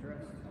Don't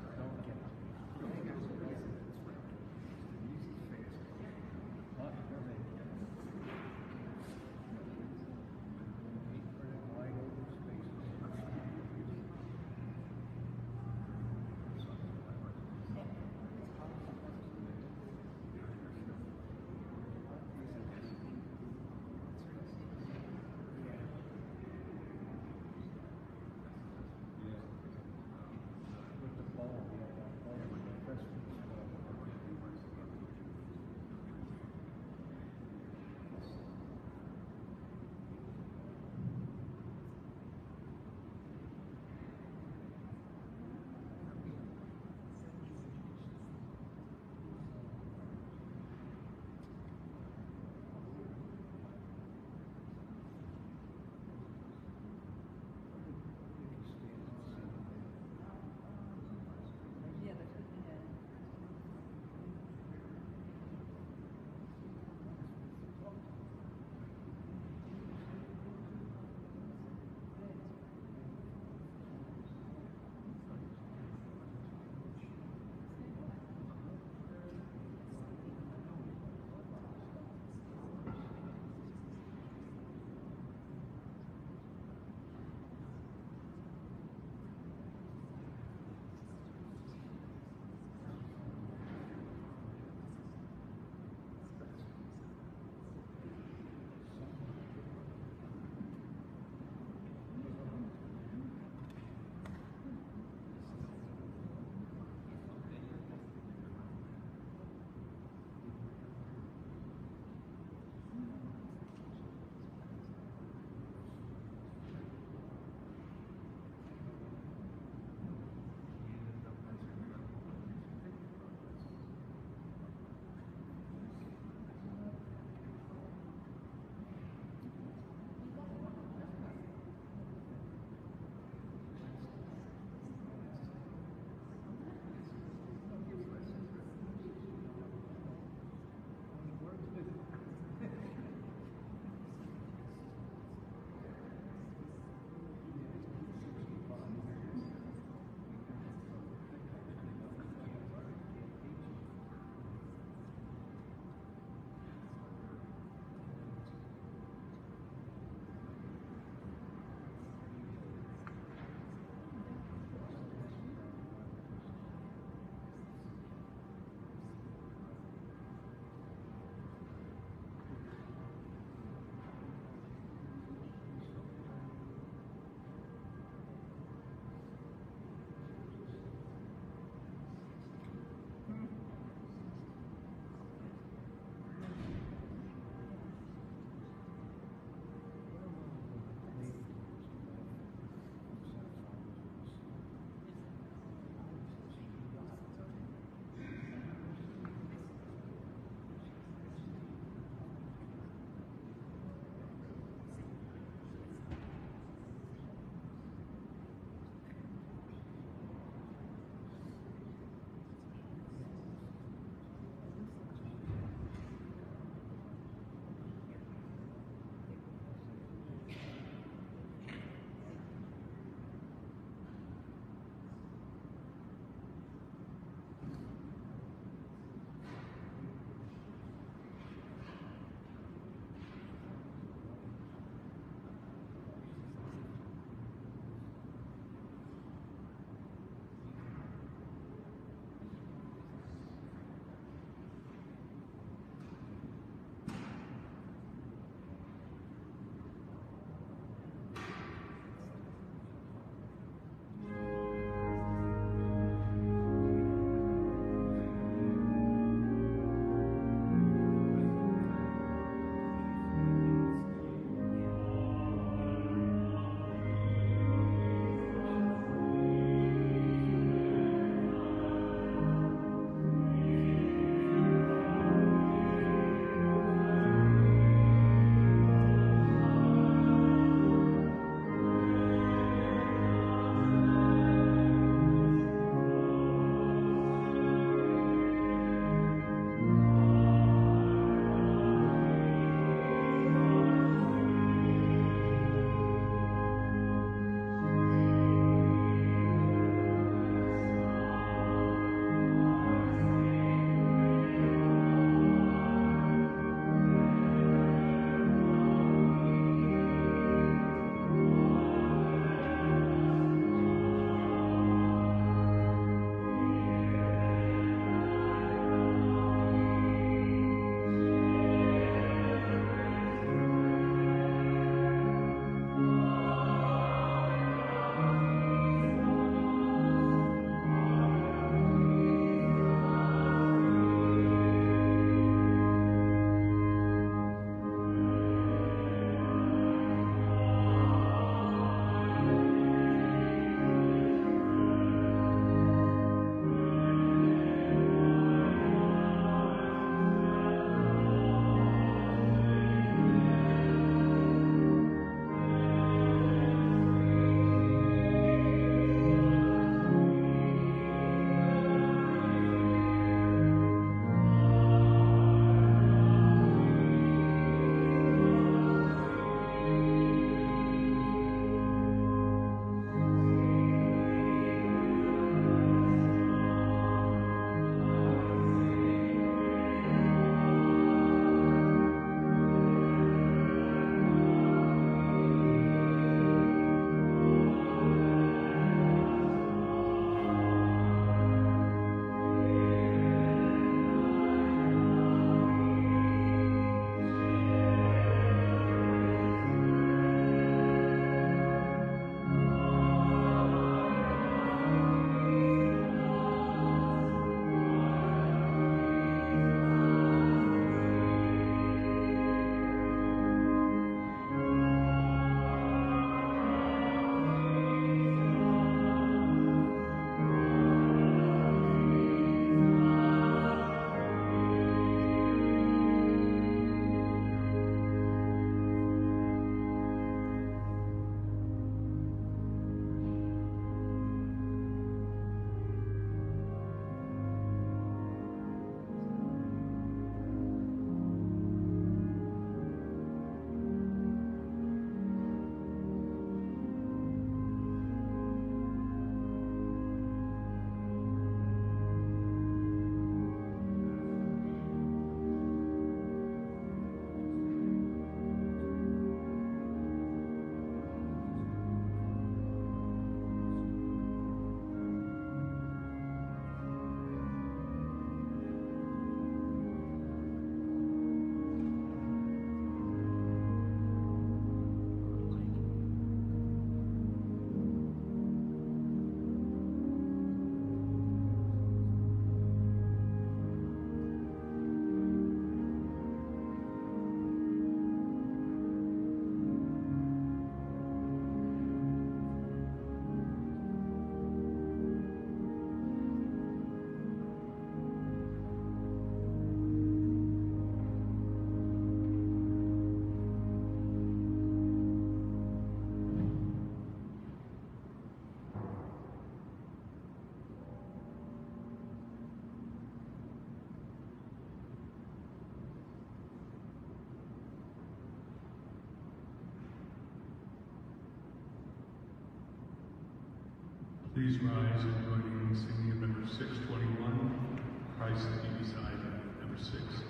Please rise and join in singing number 621, Christ be beside. Number 621.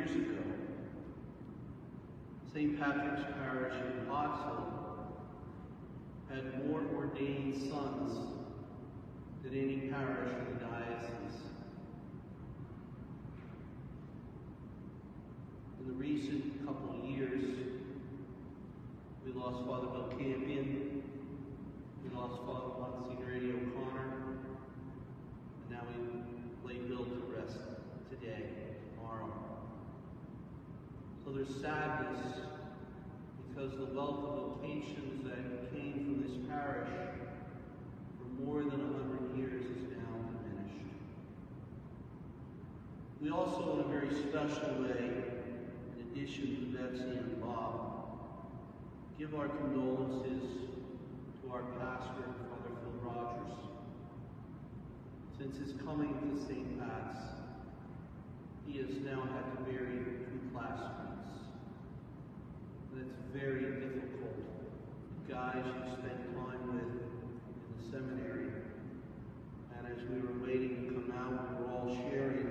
Years ago, St. Patrick's Parish in Pottsville had more ordained sons than any parish in the diocese. In the recent couple of years, we lost Father Bill Campion, we lost Father Monsignor Eddie O'Connor, and now we lay Bill to rest today, tomorrow. So there's sadness because the wealth of vocations that came from this parish for more than a hundred years is now diminished. We also, in a very special way, in addition to Betsy and Bob, give our condolences to our pastor, Father Phil Rogers. Since his coming to St. Pat's, he has now had to bury two classmates. It's very difficult. Guys you spend time with in the seminary. And as we were waiting to come out, we were all sharing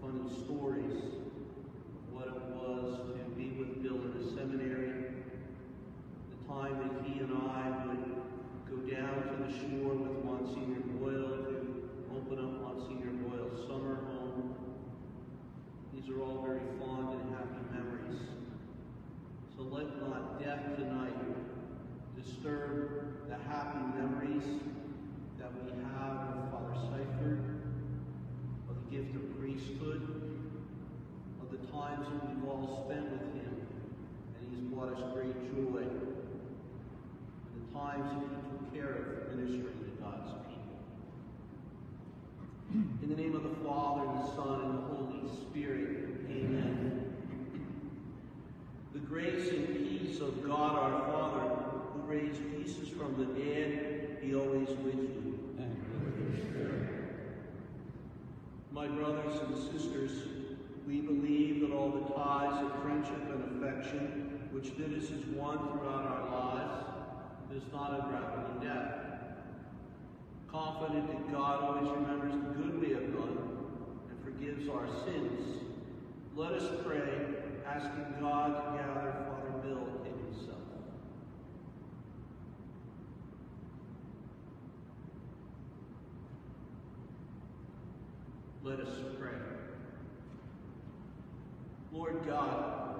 funny stories of what it was to be with Bill in the seminary, the time that he and I would go down to the shore with Monsignor Boyle to open up Monsignor Boyle's summer home. These are all very fond and happy memories. So let not death tonight disturb the happy memories that we have of Father Seifert, of the gift of priesthood, of the times that we've all spent with him, and he's brought us great joy, the times that he took care of ministering to God's people. In the name of the Father, and the Son, and the Holy Spirit, amen. The grace and peace of God our Father, who raised Jesus from the dead, be always with you. And with your spirit. My brothers and sisters, we believe that all the ties of friendship and affection which knit us as one throughout our lives does not unravel in death. Confident that God always remembers the good we have done and forgives our sins, let us pray, asking God to gather Father Bill in himself. Let us pray. Lord God,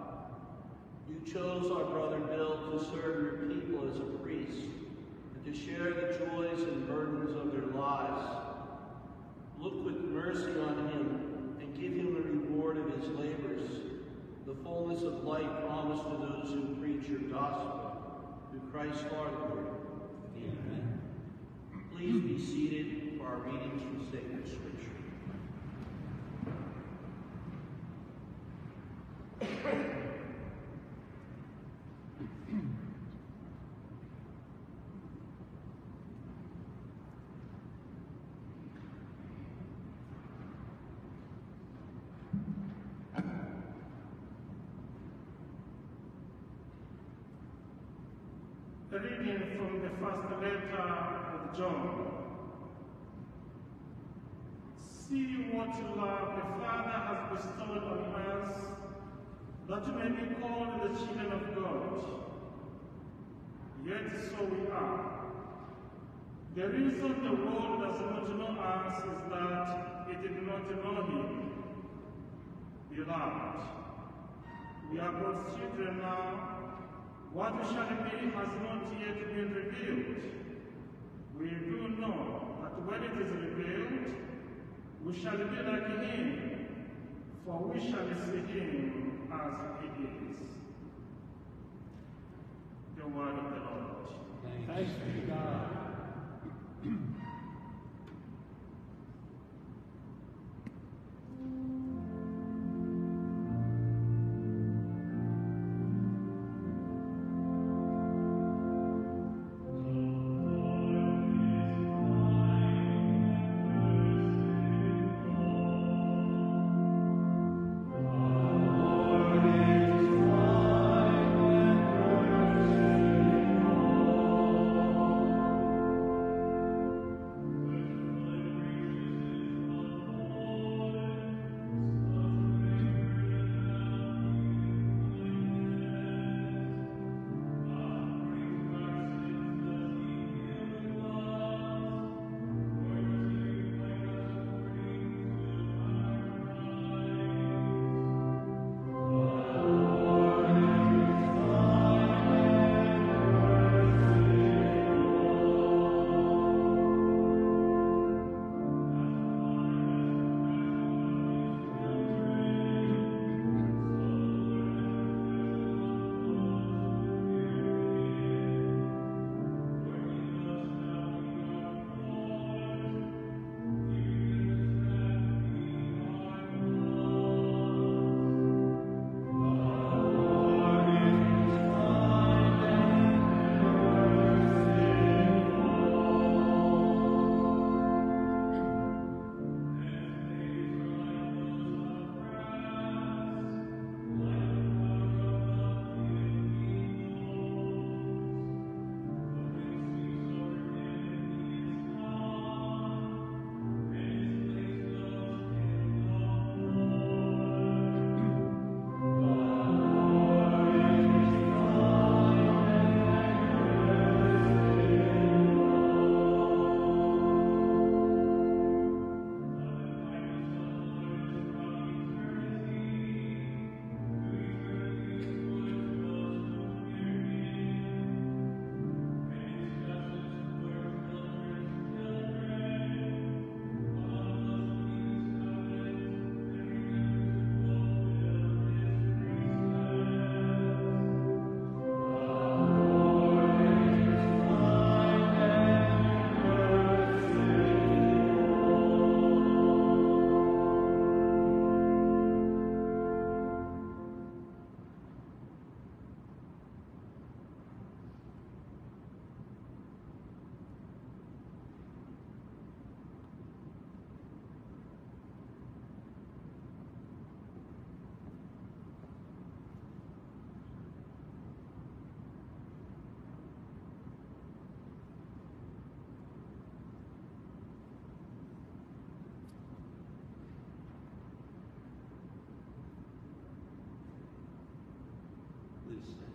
you chose our brother Bill to serve your people as a priest to share the joys and burdens of their lives. Look with mercy on him and give him the reward of his labors, the fullness of life promised to those who preach your gospel. Through Christ our Lord. Amen. Please be seated for our readings from sacred scripture. A reading from the first letter of John. See what love the Father has bestowed on us, that we may be called the children of God. Yet so we are. The reason the world does not know us is that it did not know him. Beloved, we are God's children now, what we shall be has not yet been revealed. We do know that when it is revealed, we shall be like him, for we shall see him as he is. The word of the Lord. Thanks be to God. Please stand.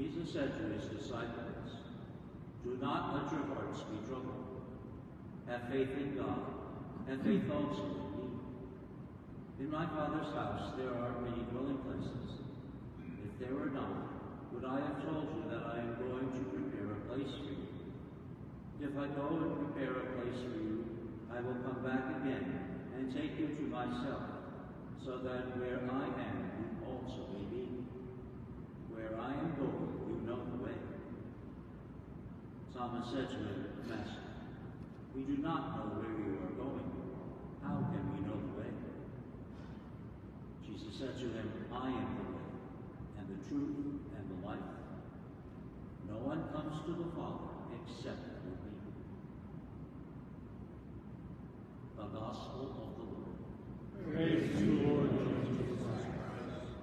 Jesus said to his disciples, Do not let your hearts be troubled. Have faith in God. and faith also in me. In my Father's house there are many dwelling places. If there were not, would I have told you that I am going to prepare a place for you? If I go and prepare a place for you, I will come back again and take you to myself, so that where I am, you also may be. Where I am going, you know the way. Thomas said to him, Master, we do not know where you are going. How can we know the way? Jesus said to him, I am the way, and the truth, and the life. No one comes to the Father except through me. The Gospel of the Lord. Praise you, Lord Jesus Christ.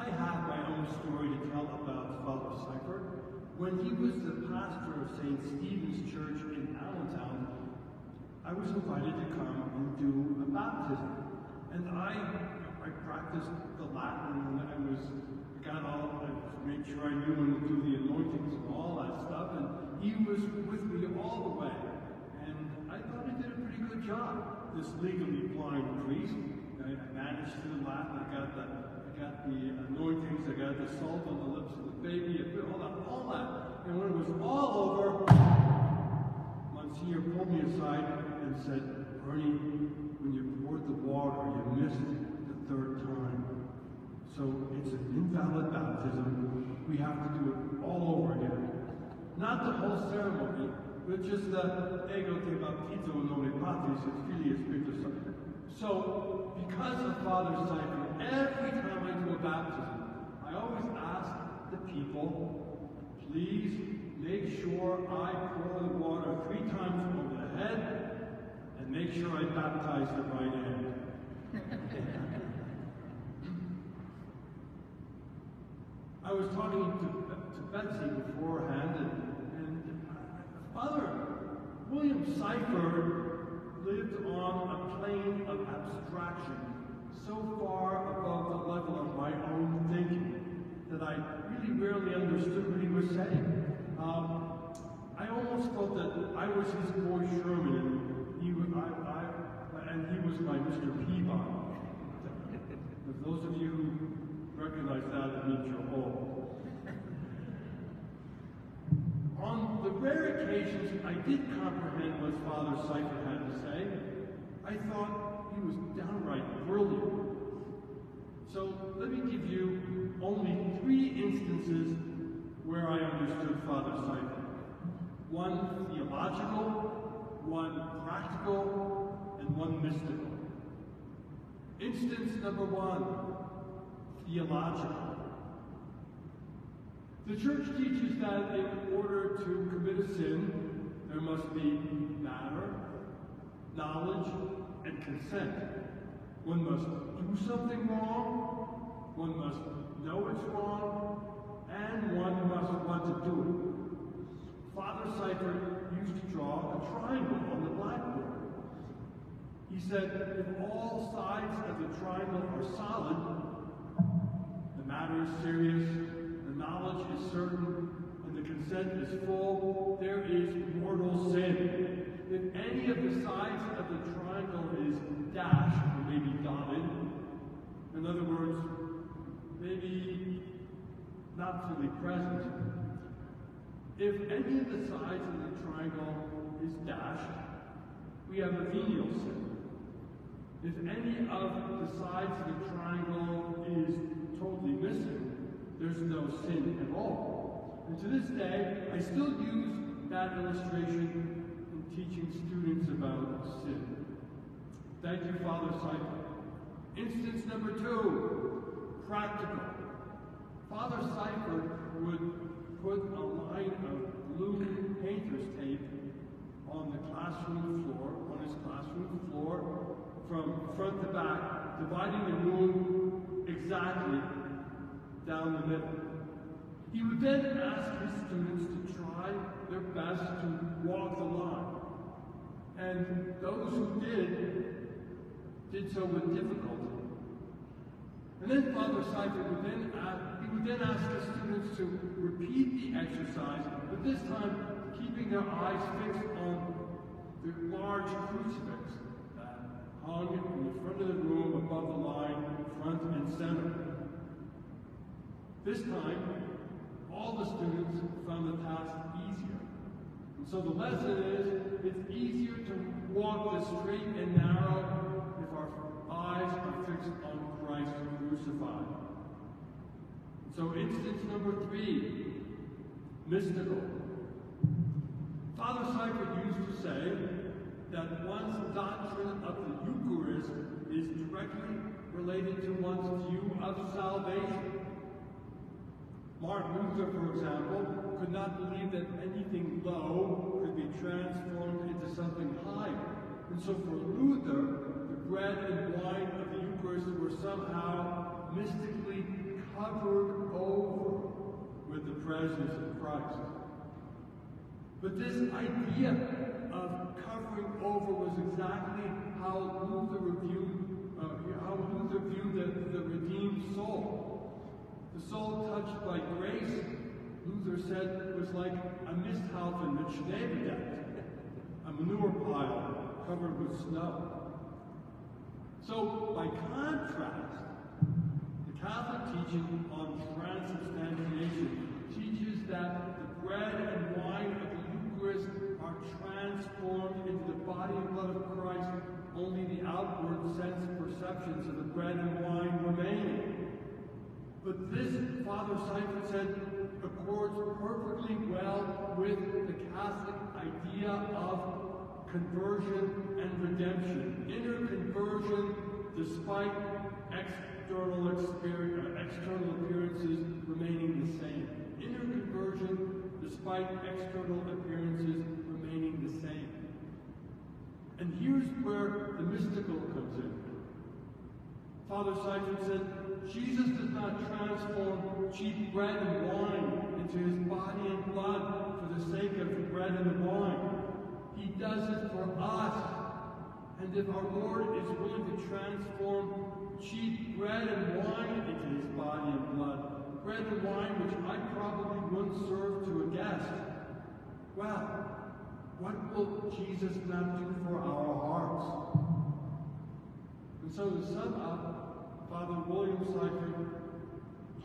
I have my own story to tell about Father Seifert. When he was the pastor of St. Stephen's Church in Allentown, I was invited to come and do a baptism. And I, I practiced the Latin and I was, got all, I made sure I knew to do the anointings and all that stuff. And he was with me all the way. And I thought I did a pretty good job. This legally blind priest, I managed to the Latin, I got the, got the anointings, I got the salt on the lips of the baby, all that, all that. And when it was all over, Monsignor pulled me aside and said, Ernie, when you poured the water, you missed it the third time. So it's an invalid baptism. We have to do it all over again. Not the whole ceremony, but just the ego te baptizo nome patris et filii spiritus. So, because of Father Simon, every time I do a baptism, I always ask the people, please make sure I pour the water three times over the head and make sure I baptize the right end. I was talking to, to Betsy beforehand, and, and uh, Father William Seifert on a plane of abstraction so far above the level of my own thinking that I really rarely understood what he was saying. Um, I almost felt that I was his boy Sherman, and he was, I, I, and he was my Mr. Peabody. If those of you who recognize that, it means you're old. On the rare occasions I did comprehend what Father Seifert had to say, I thought he was downright brilliant. So let me give you only three instances where I understood Father Seifert. One theological, one practical, and one mystical. Instance number one, theological. The church teaches that in order to commit a sin, there must be matter, knowledge, and consent. One must do something wrong, one must know it's wrong, and one must want to do it. Father Seifert used to draw a triangle on the blackboard. He said, if all sides of the triangle are solid, the matter is serious, certain, and the consent is full, there is mortal sin. If any of the sides of the triangle is dashed, or maybe dotted, in other words, maybe not fully present, if any of the sides of the triangle is dashed, we have a venial sin. If any of the sides of the triangle is totally missing, there's no sin at all. And to this day, I still use that illustration in teaching students about sin. Thank you, Father Seifert. Instance number two, practical. Father Seifert would put a line of blue painter's tape on the classroom floor, on his classroom floor, from front to back, dividing the room exactly down the middle. He would then ask his students to try their best to walk the line. And those who did, did so with difficulty. And then Father Seifert would then ask, he would then ask the students to repeat the exercise, but this time keeping their eyes fixed on the large crucifix that hung in the front of the room above the line, front and center. This time, all the students found the task easier. And so the lesson is, it's easier to walk the straight and narrow if our eyes are fixed on Christ crucified. So instance number three, mystical. Father Seifert used to say that one's doctrine of the Eucharist is directly related to one's view of salvation. Martin Luther, for example, could not believe that anything low could be transformed into something higher. And so for Luther, the bread and wine of the Eucharist were somehow mystically covered over with the presence of Christ. But this idea of covering over was exactly how Luther viewed, uh, how Luther viewed the, the redeemed soul. Soul touched by grace, Luther said, was like a Misthaufen mit Schneebedeck, a manure pile covered with snow. So, by contrast, the Catholic teaching on transubstantiation teaches that the bread and wine of the Eucharist are transformed into the body and blood of Christ, only the outward sense perceptions of the bread and. This, Father Seifert said, accords perfectly well with the Catholic idea of conversion and redemption. Inner conversion despite external, uh, external appearances remaining the same. Inner conversion despite external appearances remaining the same. And here's where the mystical comes in. Father Seifert said, Jesus does not transform cheap bread and wine into his body and blood for the sake of the bread and the wine. He does it for us. And if our Lord is willing to transform cheap bread and wine into his body and blood, bread and wine which I probably wouldn't serve to a guest, well, what will Jesus not do for our hearts? And so to sum up, Father William Seifert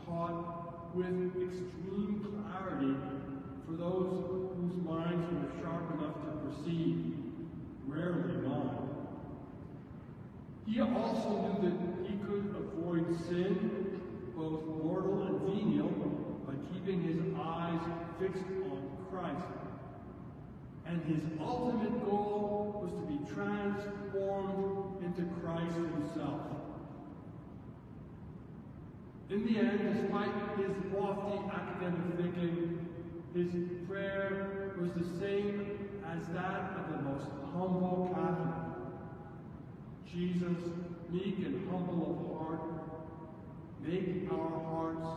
taught with extreme clarity for those whose minds were sharp enough to perceive, rarely mine. He also knew that he could avoid sin, both mortal and venial, by keeping his eyes fixed on Christ. And his ultimate goal was to be transformed into Christ himself. In the end, despite his lofty academic thinking, his prayer was the same as that of the most humble Catholic. Jesus, meek and humble of heart, make our hearts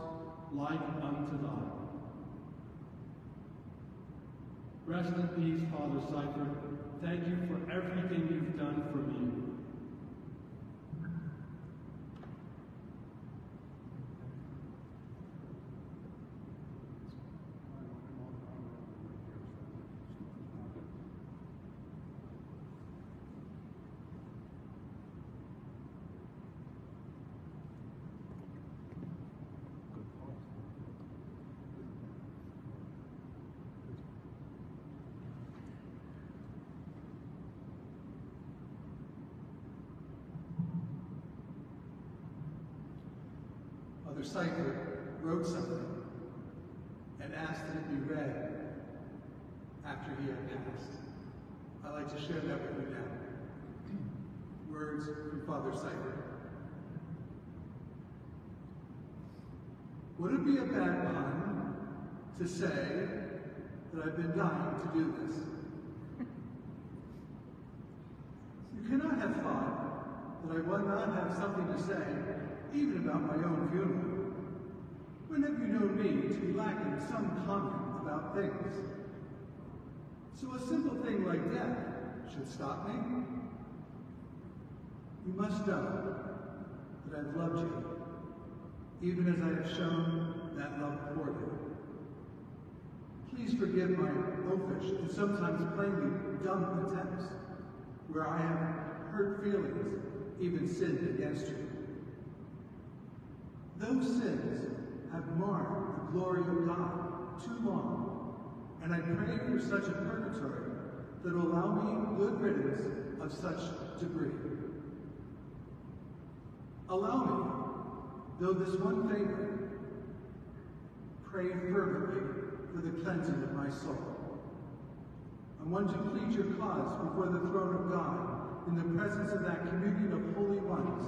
like unto thine. Rest in peace, Father Seifert. Thank you for everything you've done for me. Father Seifert wrote something and asked that it be read he had passed. I'd like to share that with you now. Words from Father Seifert. Would it be a bad pun to say that I've been dying to do this? You cannot have thought that I would not have something to say even about my own funeral. When have you known me to be lacking some comment about things? So a simple thing like death should stop me? You must know that I've loved you, even as I have shown that love for you. Please forgive my oafish and sometimes plainly dumb attempts, where I have hurt feelings, even sinned against you. Those sins have marred the glory of God too long, and I pray for such a purgatory that will allow me good riddance of such debris. Allow me, though this one favor, pray fervently for the cleansing of my soul. I want to plead your cause before the throne of God in the presence of that communion of holy ones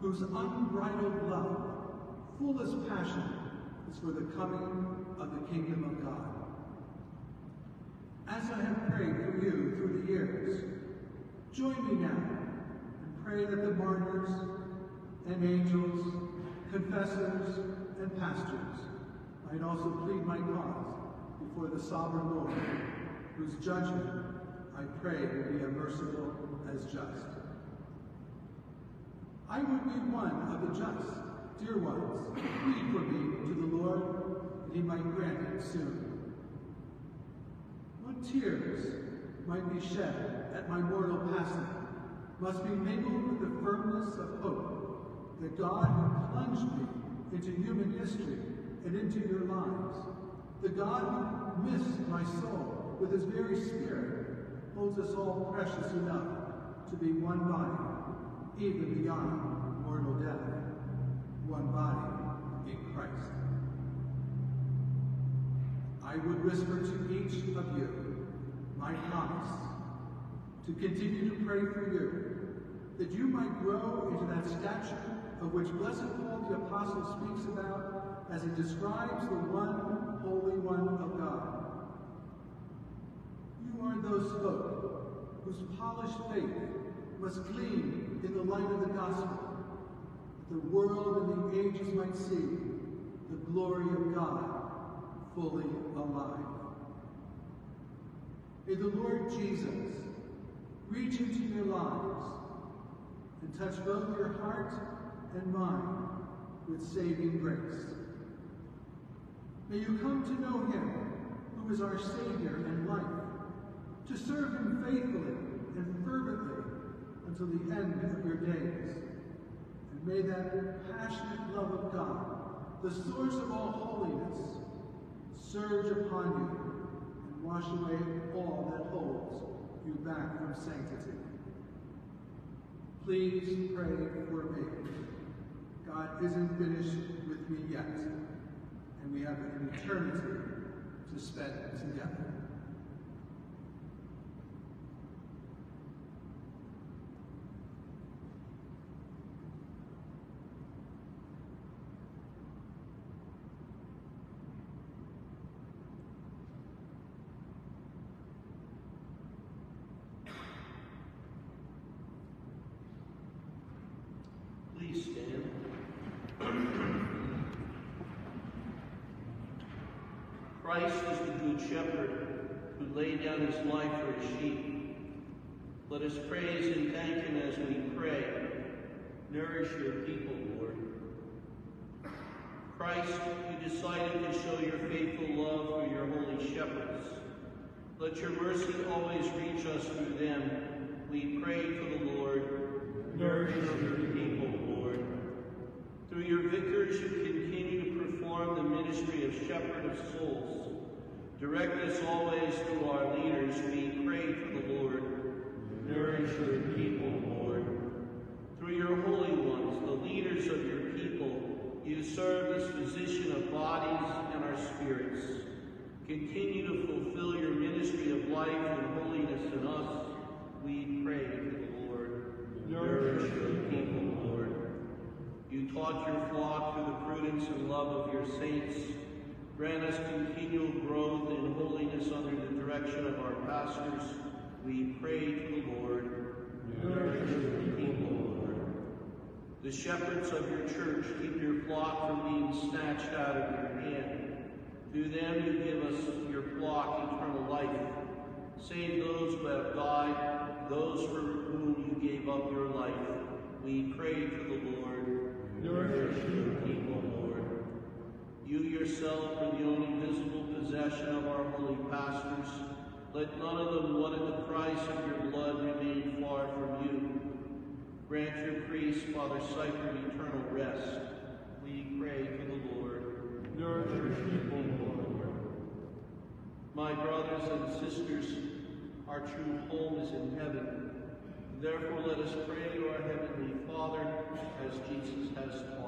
whose unbridled love fullest passion is for the coming of the kingdom of God. As I have prayed for you through the years, join me now and pray that the martyrs and angels, confessors and pastors might also plead my cause before the sovereign Lord, whose judgment I pray will be as merciful as just. I would be one of the just, Dear ones, plead for me to the Lord, that he might grant it soon. Tears might be shed at my mortal passing must be mingled with the firmness of hope that God who plunged me into human history and into your lives, the God who missed my soul with his very spirit, holds us all precious enough to be one body, even beyond mortal death one body in Christ. I would whisper to each of you my promise to continue to pray for you, that you might grow into that stature of which Blessed Paul the Apostle speaks about as he describes the one Holy One of God. You are those folk whose polished faith must gleam in the light of the gospel that the world and the ages might see the glory of God fully alive. May the Lord Jesus reach into your lives and touch both your heart and mind with saving grace. May you come to know him who is our Savior and life, to serve him faithfully and fervently until the end of your days. And may that passionate love of God, the source of all holiness, surge upon you wash away all that holds you back from sanctity. Please pray for me. God isn't finished with me yet, and we have an eternity to spend together. Christ is the good shepherd who laid down his life for his sheep. Let us praise and thank him as we pray. Nourish your people, Lord. Christ, you decided to show your faithful love through your holy shepherds. Let your mercy always reach us through them. We pray to the Lord. Nourish your people, Lord. Through your vicars, you continue to perform the ministry of shepherd of souls. Direct us always through our leaders. We pray for the Lord. Nourish your people, Lord. Through your holy ones, the leaders of your people, you serve as physician of bodies and our spirits. Continue to fulfill your ministry of life and holiness in us. We pray to the Lord. Nourish your people. You taught your flock through the prudence and love of your saints. Grant us continual growth in holiness under the direction of our pastors. We pray to the Lord. The shepherds of your church keep your flock from being snatched out of your hand. Through them you give us your flock eternal life. Save those who have died, those for whom you gave up your life. We pray to the Lord. Nourish your people, Lord. You yourself are the only visible possession of our holy pastors. Let none of them want at the price of your blood remain far from you. Grant your priest, Father Cyprian, eternal rest. We pray to the Lord. Nourish your people, Lord. My brothers and sisters, our true home is in heaven. Therefore, let us pray to our Heavenly Father as Jesus has taught.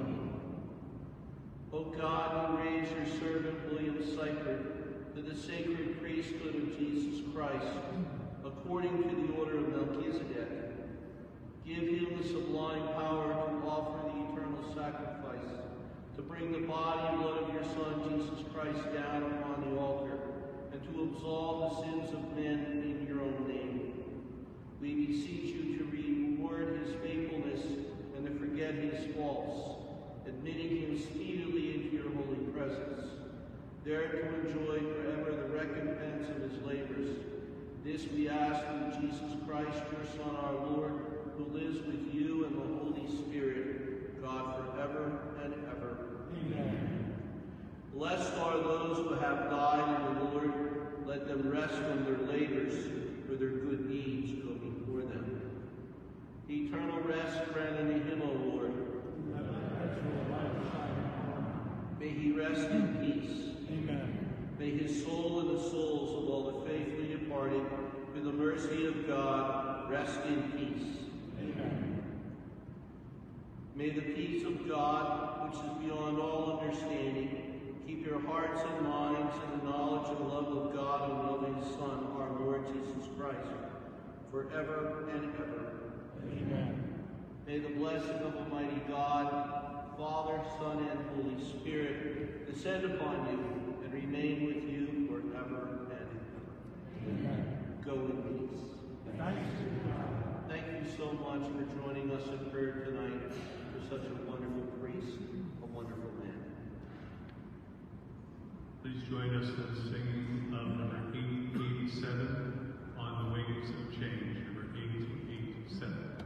O God, who raised your servant William Seifert to the sacred priesthood of Jesus Christ, according to the order of Melchizedek, give him the sublime power to offer the eternal sacrifice, to bring the body and blood of your Son, Jesus Christ, down upon the altar, and to absolve the sins of men in your Please join us in singing of number 1887 on the wings of change, number 1887.